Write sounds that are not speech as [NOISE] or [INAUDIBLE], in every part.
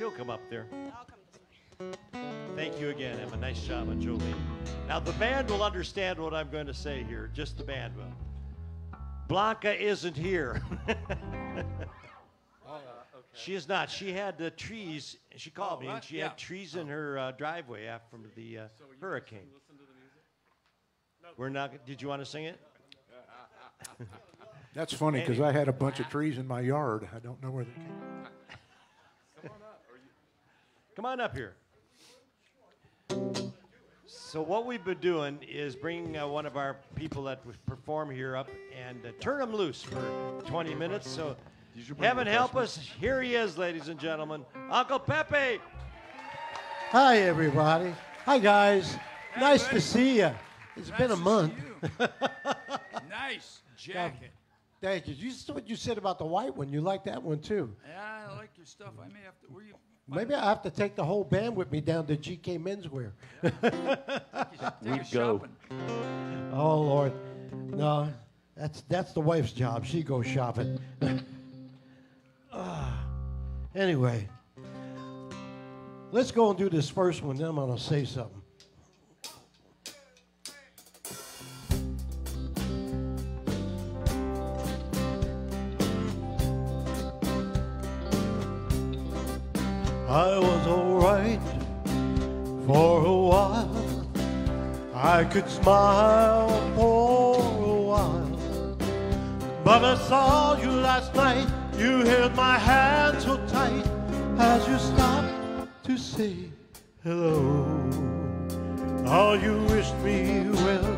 He'll come up there. Thank you again, Emma. Nice job on Jolene. Now, the band will understand what I'm going to say here. Just the band will. Blanca isn't here. [LAUGHS] She is not. She had the trees. She called Oh, me, and she Yeah. had trees in her uh, driveway after the uh, hurricane. We're not. Did you want to sing it? [LAUGHS] That's funny because I had a bunch of trees in my yard. I don't know where they came. Come on up here. So what we've been doing is bringing uh, one of our people that would perform here up and uh, turn them loose for 20 minutes. So heaven help us. Here he is, ladies and gentlemen, Uncle Pepe. Hi, everybody. Hi, guys. nice to see you. It's been a month. [LAUGHS] nice jacket. Thank you. You saw what you said about the white one. You like that one too. Yeah, I like your stuff. I may have to. Were you? Maybe I have to take the whole band with me down to GK Menswear. [LAUGHS] We'd go. Oh Lord, no, that's that's the wife's job. She goes shopping. [LAUGHS] Ah, anyway, let's go and do this first one. Then I'm gonna say something. I could smile for a while. But I saw you last night. You held my hand so tight as you stopped to say hello. Oh, you wished me well.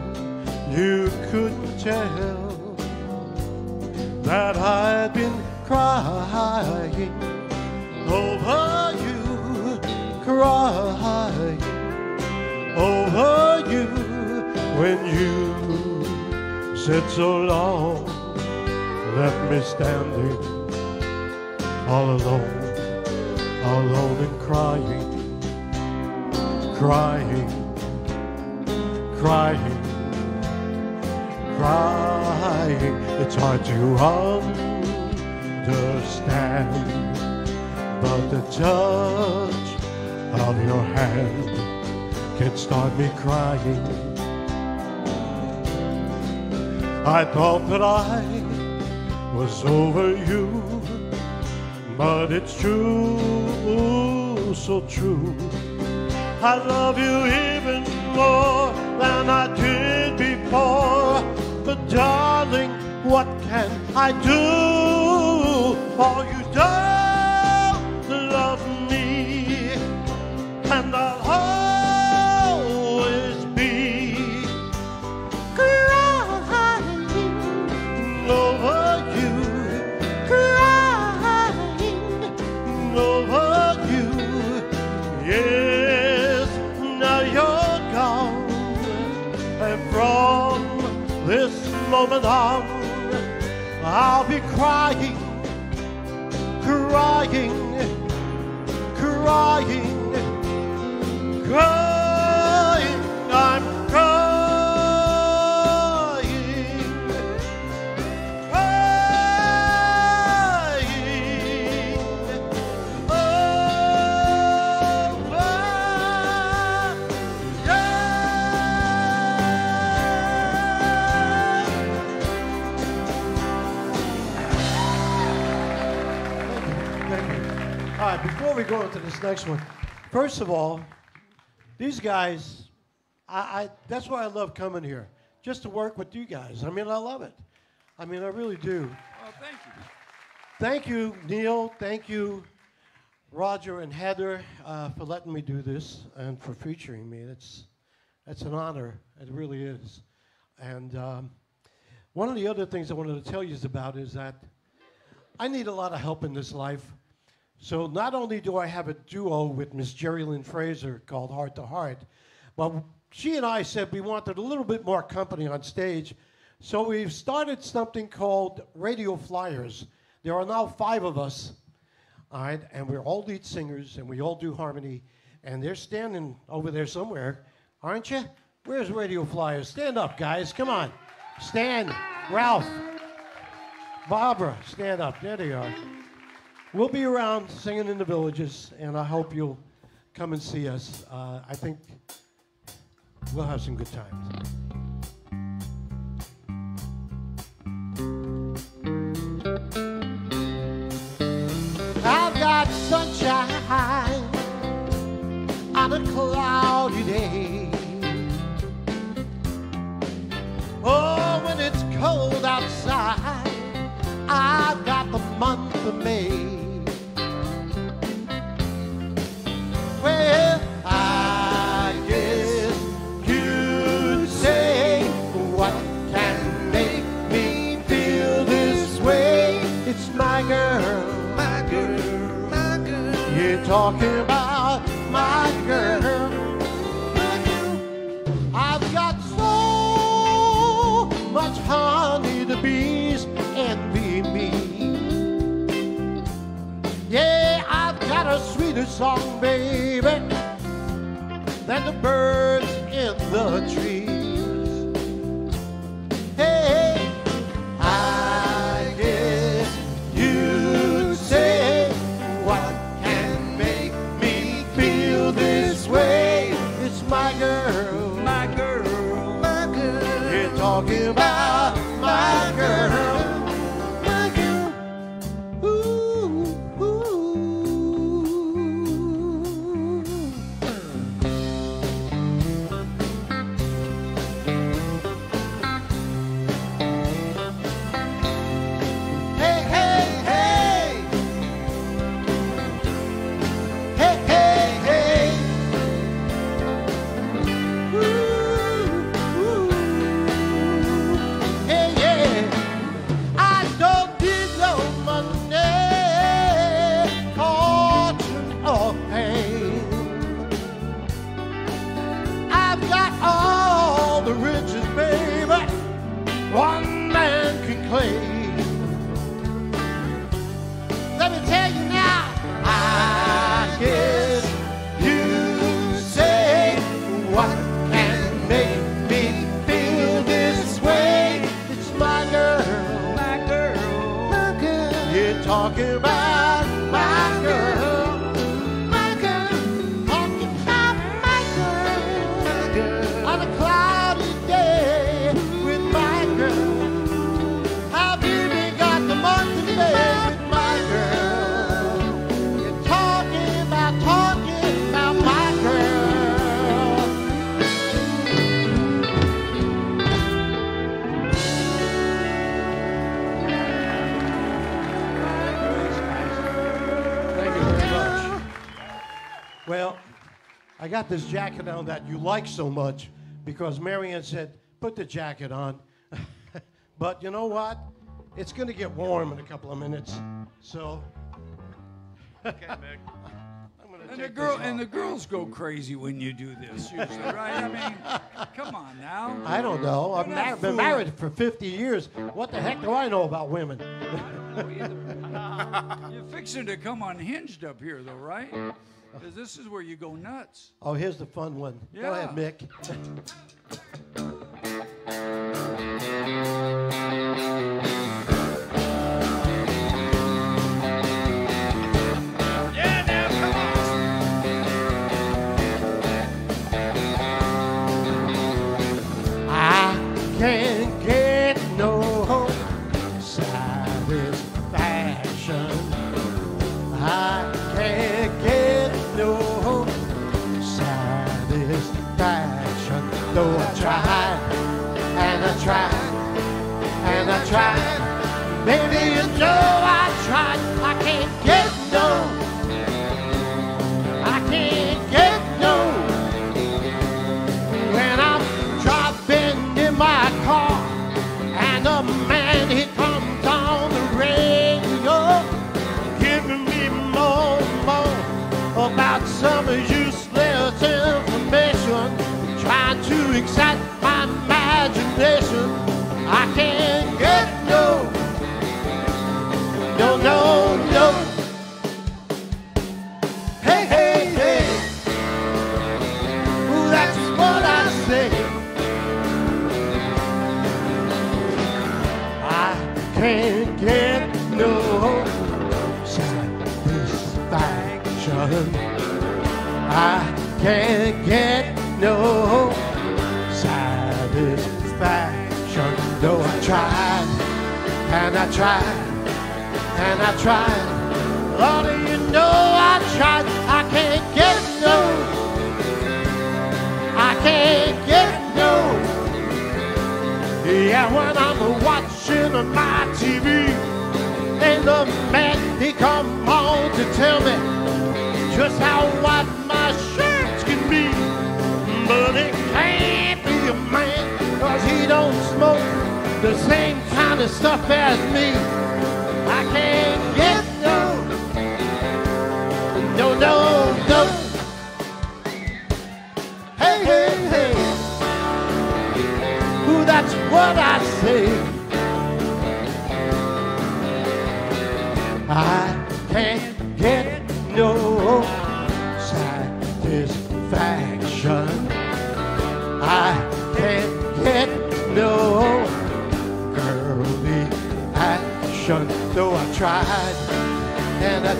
You couldn't tell that I'd been crying over you, crying over you when you said so long, left me standing all alone, alone and crying, crying, crying, crying. It's hard to understand but the touch of your hand can start me crying. I thought that I was over you, but it's true, so true. I love you even more than I did before. But darling, what can I do? For you I'll be crying, crying, crying. We go into this next one, first of all, these guys, I, I that's why I love coming here, just to work with you guys. I mean, I love it. I mean, I really do. Oh, thank you. Thank you, Neil. Thank you, Roger and Heather, uh, for letting me do this and for featuring me. That's that's an honor. It really is. And um, one of the other things I wanted to tell you is about is that I need a lot of help in this life. So not only do I have a duo with Miss Jerry Lynn Fraser called Heart to Heart, but she and I said we wanted a little bit more company on stage. So we've started something called Radio Flyers. There are now five of us, all right, and we're all lead singers and we all do harmony. And they're standing over there somewhere, aren't you? Where's Radio Flyers? Stand up, guys. Come on. Stand. Ralph. Barbara, stand up. There they are. We'll be around singing in the villages, and I hope you'll come and see us. Uh, I think we'll have some good times. I've got sunshine on a cloudy day. Oh, when it's cold outside, I've got the month of May. Talking about my girl, You're talking about I got this jacket on that you like so much because Marianne said, put the jacket on. [LAUGHS] but you know what? It's going to get warm in a couple of minutes. So. Okay, Mick. And the girl and the girls go crazy when you do this, usually, [LAUGHS] right? I mean, come on now. I don't know. I've You're mar- been fooling. married for 50 years. What the heck do I know about women? [LAUGHS] You're fixing to come unhinged up here, though, right? [LAUGHS] Because this is where you go nuts. Oh, here's the fun one. Go ahead, Mick. trying to excite my imagination. I can't get no, no, no, no. Hey, hey, hey. Ooh, that's what I say. I can't get no satisfaction. I can't get no satisfaction. Though I tried, and I tried, and I tried. Lord, you know I tried. I can't get no. I can't get no. Yeah, when I'm watching my TV, and the man he come on to tell me just how white But it can't be a man, cause he don't smoke the same kind of stuff as me. I can't get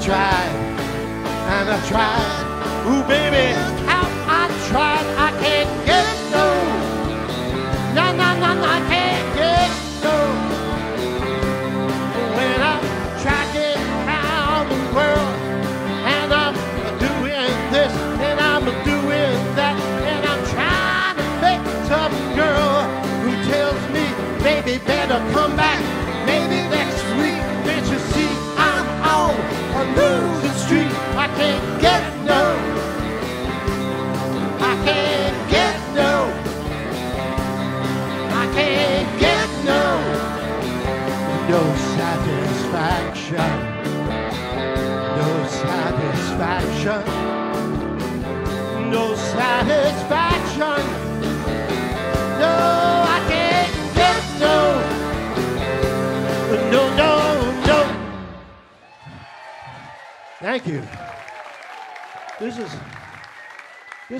tried and I tried. Ooh, baby, how I tried, I can't get no. No, no, no, no, I can't get no. When I'm tracking around the world and I'm doing this and I'm doing that and I'm trying to make some girl who tells me, baby, better come back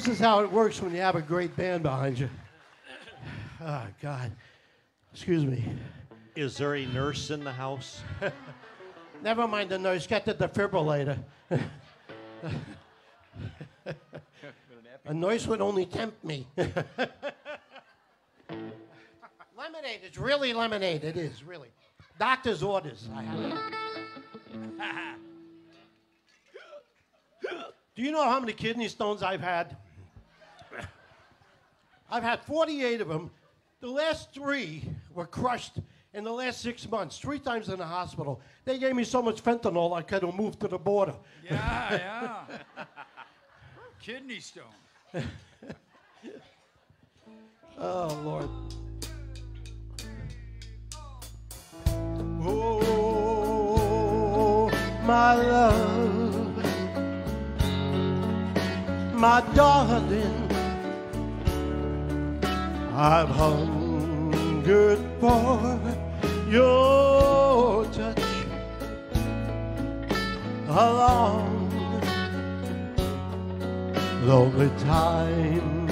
this is how it works when you have a great band behind you. Oh [SIGHS] God. Excuse me. Is there a nurse in the house? [LAUGHS] Never mind the nurse. Get the defibrillator. [LAUGHS] a nurse would only tempt me. [LAUGHS] lemonade. It's really lemonade. It is really. Doctor's orders. I have it. Do you know how many kidney stones I've had? I've had 48 of them. The last three were crushed in the last six months, three times in the hospital. They gave me so much fentanyl I could have moved to the border. Yeah, yeah. [LAUGHS] Kidney stone. [LAUGHS] Oh, Lord. Oh, my love, my darling, I've hungered for your touch a long, lonely time.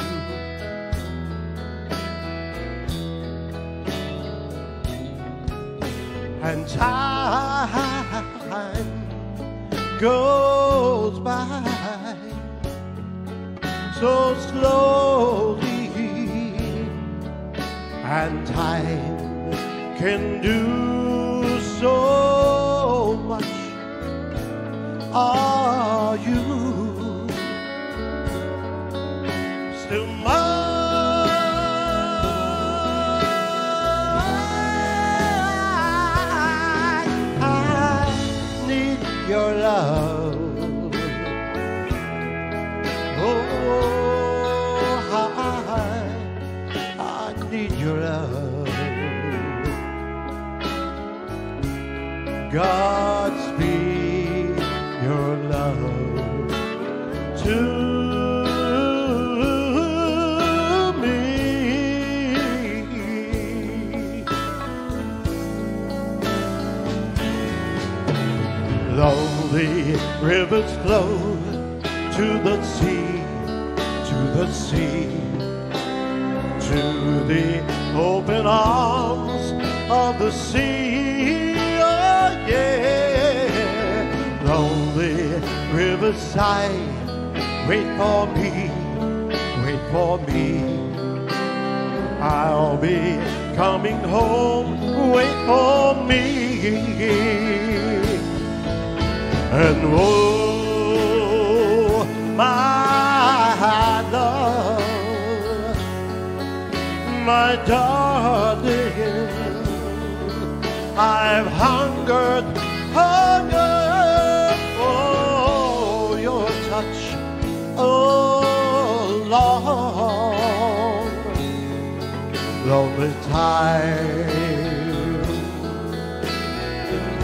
and time goes by so slowly, and time can do so much. Are Godspeed your love to me. Rivers flow to the sea, to the sea, to the open arms of the sea. Riverside. Wait for me, wait for me. I'll be coming home, wait for me. And oh, my love, my darling, I've hungered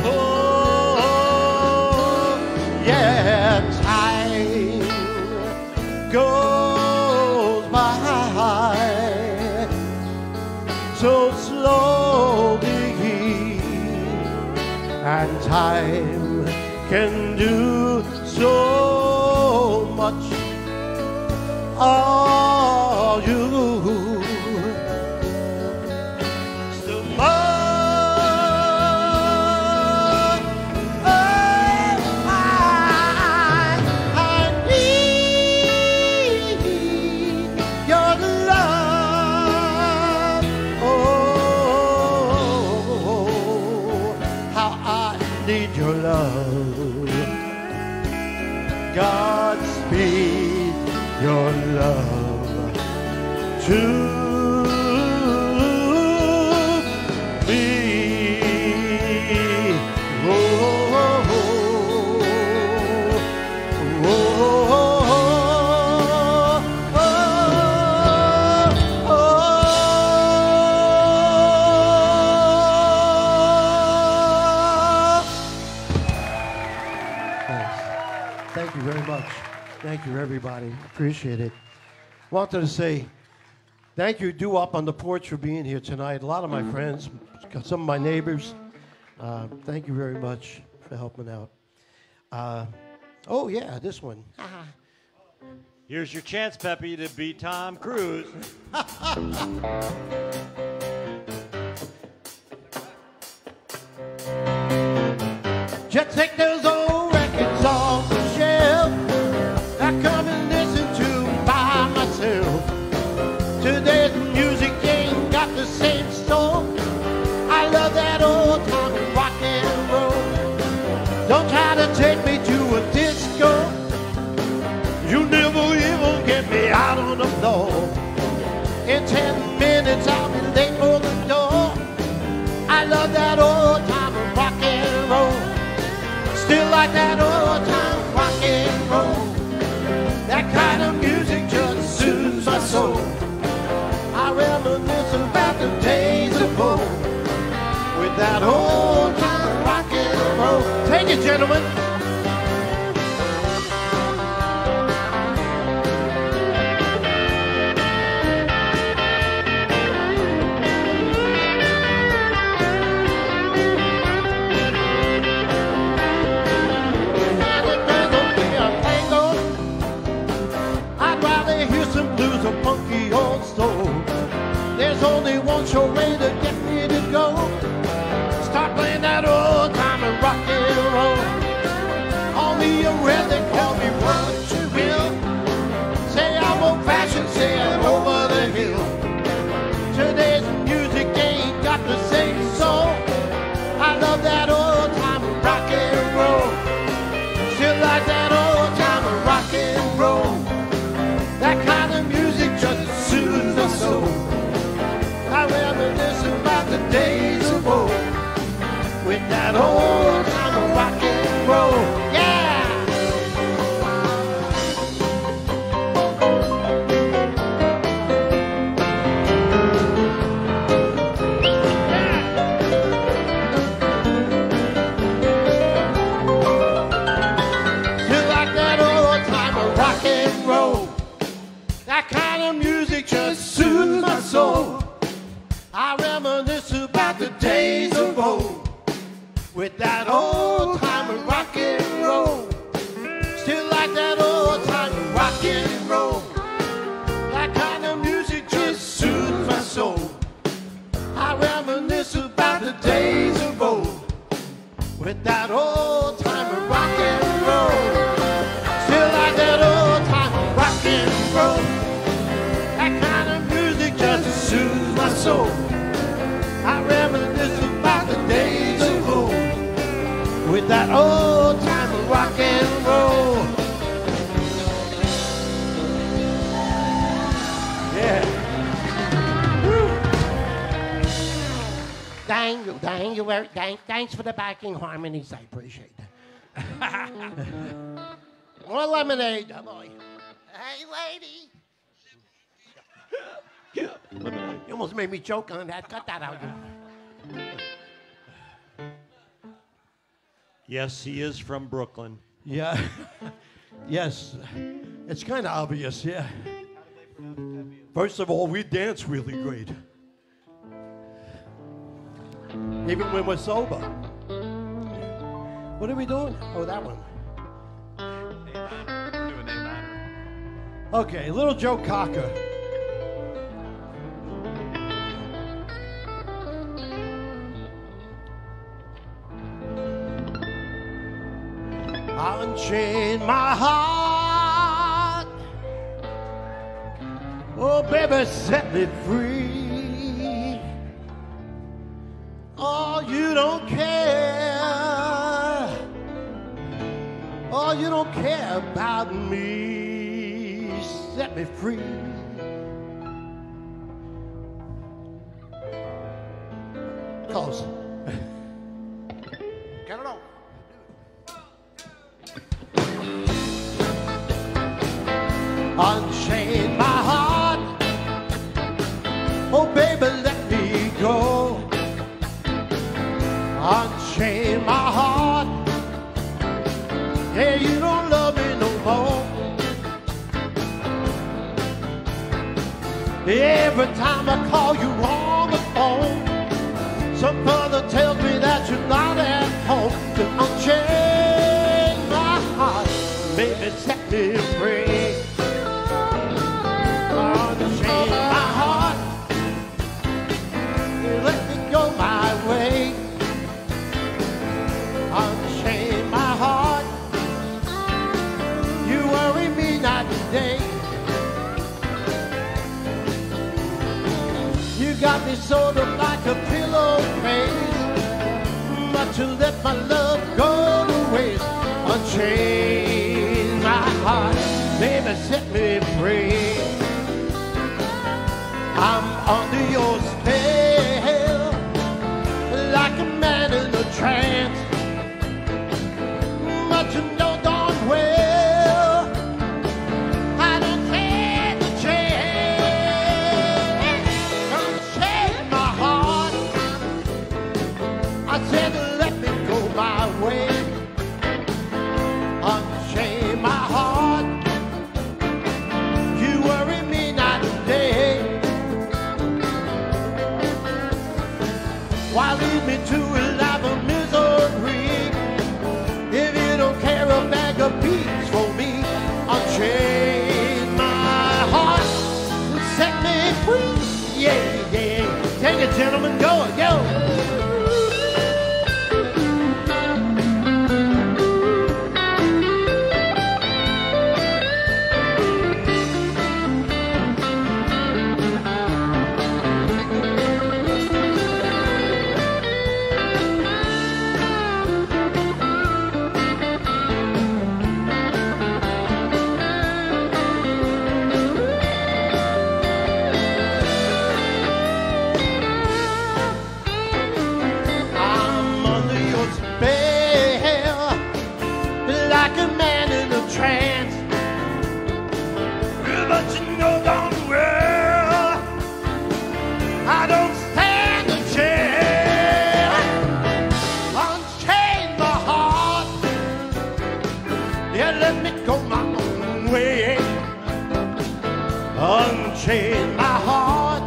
Oh, yeah, time goes by so slowly, and time can do so much. Oh, you to me. Oh, oh, oh, oh. Thank you very much. Thank you, everybody. Appreciate it. Wanted to say thank you, Do Up on the Porch, for being here tonight. A lot of my friends, some of my neighbors. Uh, thank you very much for helping out. Uh, oh, yeah, this one. Here's your chance, Peppy, to be Tom Cruise. [LAUGHS] ten minutes I'll be late for the door. I love that old time rock and roll. Still like that old time rock and roll. That kind of music just soothes my soul. I reminisce about the days of old with that old time rock and roll. Take it, gentlemen. Sure way thank you, thank you, very, thank, thanks for the backing harmonies. I appreciate that. [LAUGHS] More lemonade. Oh boy. Hey, lady. you almost made me choke on that. Cut that out. Yes, he is from Brooklyn. Yeah. [LAUGHS] yes. It's kind of obvious, yeah. First of all, we dance really great even when we're sober. What are we doing? Oh, that one. Okay, little Joe Cocker. I'll unchain my heart. Oh, baby, set me free. don't care. Oh, you don't care about me. Set me free. Yeah, let me go my own way. Unchain my heart.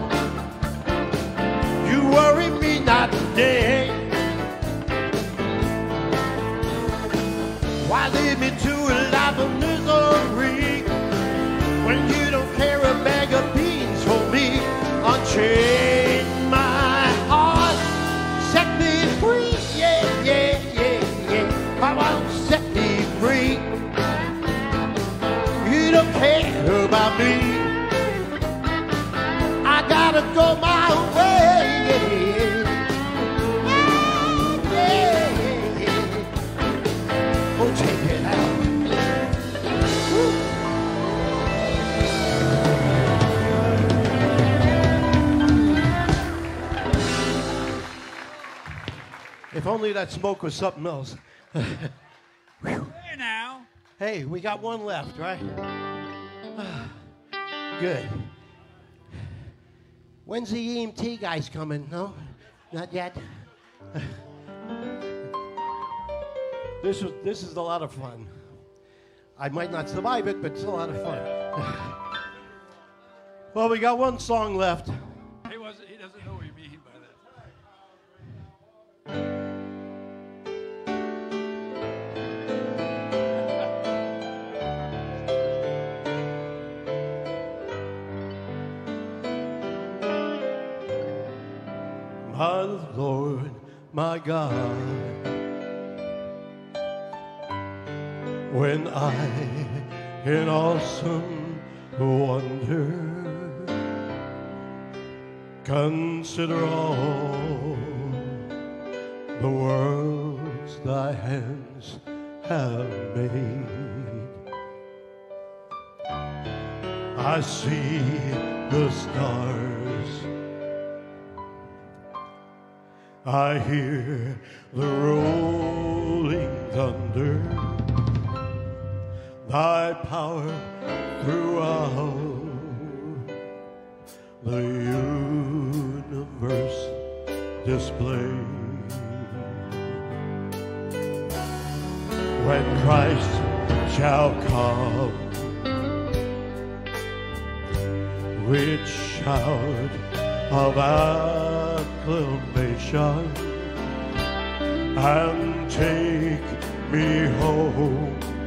You worry me not today. Why lead me to a life of about me. I gotta go my way. Oh, if only that smoke was something else. [LAUGHS] hey now. Hey, we got one left, right? Good. When's the EMT guys coming? No? Not yet? this, was, this is a lot of fun. I might not survive it, but it's a lot of fun. [LAUGHS] well, we got one song left. In awesome wonder, consider all the worlds thy hands have made. I see the stars. I hear the rolling thunder, thy power throughout the universe display. When Christ shall come, with shout of acclamation and take me home.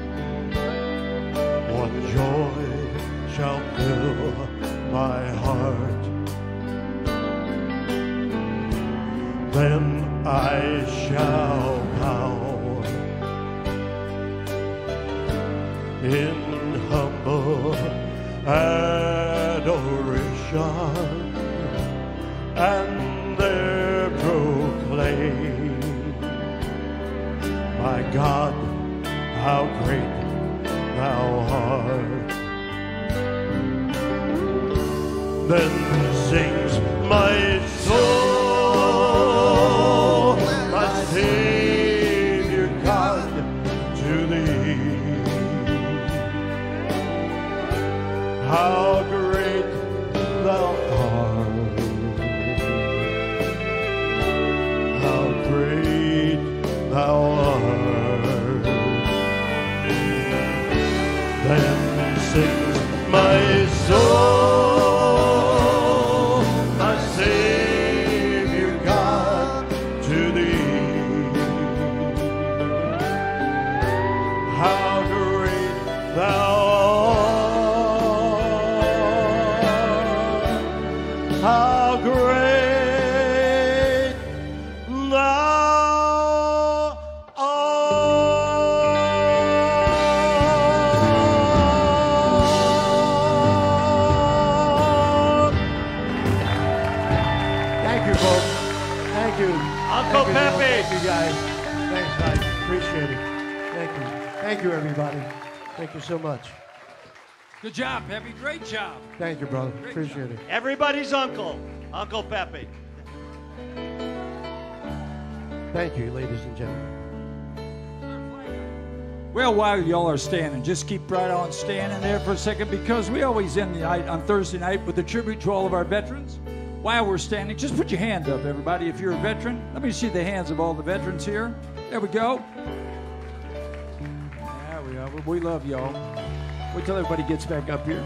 Joy shall fill my heart? Then I shall bow in humble adoration and there proclaim, My God, how great thou art. Then sings my soul, Thank you, everybody. Thank you so much. Good job, Peppy. Great job. Thank you, brother. Great Appreciate it. Everybody's uncle, Uncle Pepe. Thank you, ladies and gentlemen. Well, while y'all are standing, just keep right on standing there for a second because we always end the night on Thursday night with a tribute to all of our veterans. While we're standing, just put your hand up, everybody, if you're a veteran. Let me see the hands of all the veterans here. There we go. We love y'all. Wait till everybody gets back up here.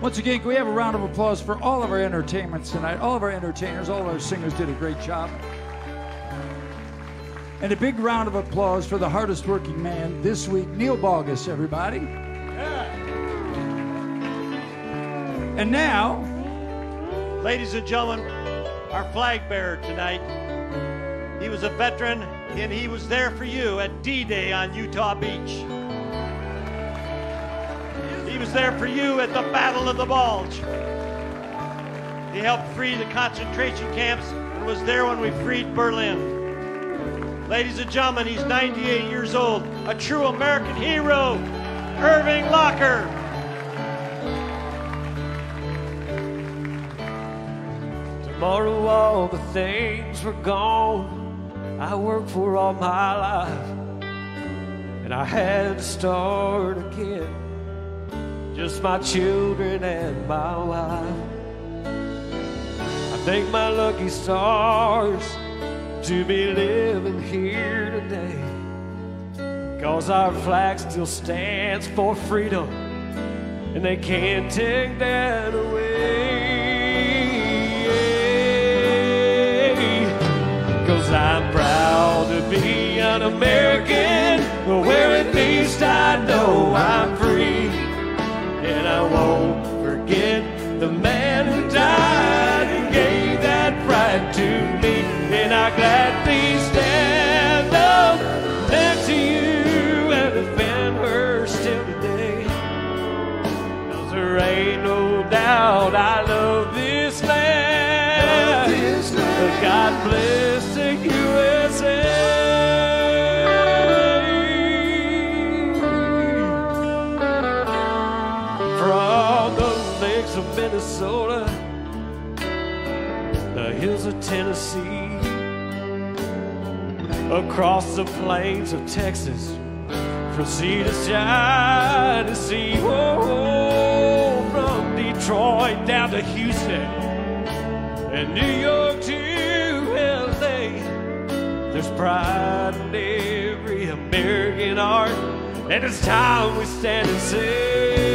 Once again, can we have a round of applause for all of our entertainments tonight? All of our entertainers, all of our singers did a great job. And a big round of applause for the hardest working man this week, Neil Bagaus, everybody. And now, Ladies and gentlemen, our flag bearer tonight. He was a veteran and he was there for you at D Day on Utah Beach. He was there for you at the Battle of the Bulge. He helped free the concentration camps and was there when we freed Berlin. Ladies and gentlemen, he's 98 years old, a true American hero, Irving Locker. Tomorrow all the things were gone I worked for all my life, and I had to start again. Just my children and my wife. I thank my lucky stars to be living here today. Cause our flag still stands for freedom, and they can't take that away. Cause I'm proud to be an American, across the plains of Texas, from sea to sky to sea. Whoa, from Detroit down to Houston and New York to LA. There's pride in every American art, and it's time we stand and say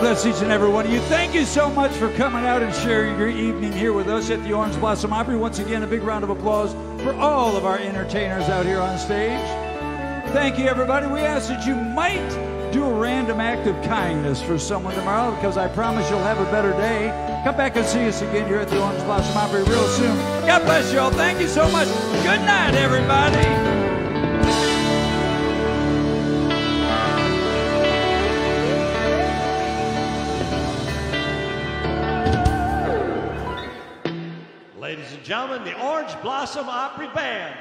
bless each and every one of you. Thank you so much for coming out and sharing your evening here with us at the Orange Blossom Opry. Once again, a big round of applause for all of our entertainers out here on stage. Thank you, everybody. We ask that you might do a random act of kindness for someone tomorrow because I promise you'll have a better day. Come back and see us again here at the Orange Blossom Opry real soon. God bless you all. Thank you so much. Good night, everybody. Gentlemen, the Orange Blossom Opry Band.